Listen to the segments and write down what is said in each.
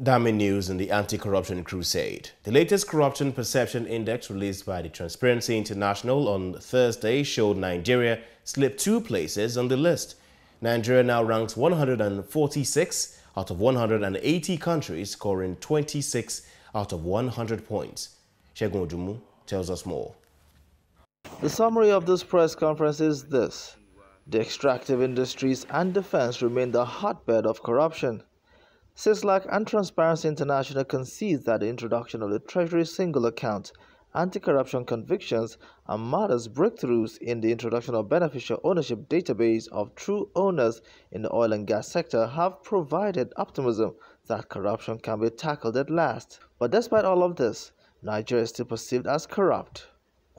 Damning news in the anti-corruption crusade. The latest corruption perception index released by the Transparency International on Thursday showed Nigeria slipped two places on the list. Nigeria now ranks 146 out of 180 countries, scoring 26 out of 100 points. Shegun Odumu tells us more. The summary of this press conference is this. The extractive industries and defense remain the hotbed of corruption. CISLAC and Transparency International concedes that the introduction of the Treasury single account, anti-corruption convictions, and modest breakthroughs in the introduction of beneficial ownership database of true owners in the oil and gas sector have provided optimism that corruption can be tackled at last. But despite all of this, Nigeria is still perceived as corrupt.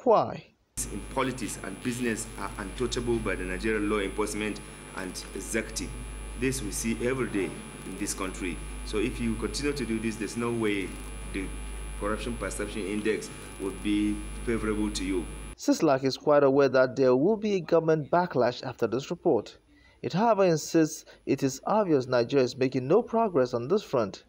Why? In politics and business are untouchable by the Nigerian law enforcement and executive. This we see every day in this country. So if you continue to do this, there's no way the corruption perception index would be favorable to you. CISLAC is quite aware that there will be a government backlash after this report. It however insists it is obvious Nigeria is making no progress on this front.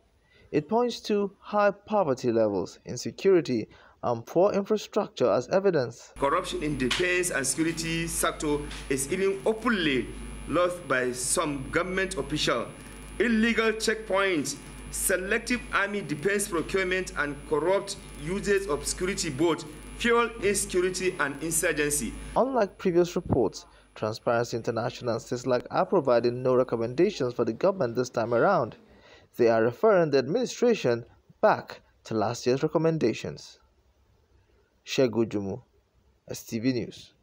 It points to high poverty levels, insecurity, and poor infrastructure as evidence. Corruption in defense and security sector is even openly lost by some government officials illegal checkpoints, selective army defense procurement, and corrupt uses of security both fuel insecurity and insurgency. Unlike previous reports, Transparency International says like are providing no recommendations for the government this time around. They are referring the administration back to last year's recommendations. Shegun Odumu, STV News.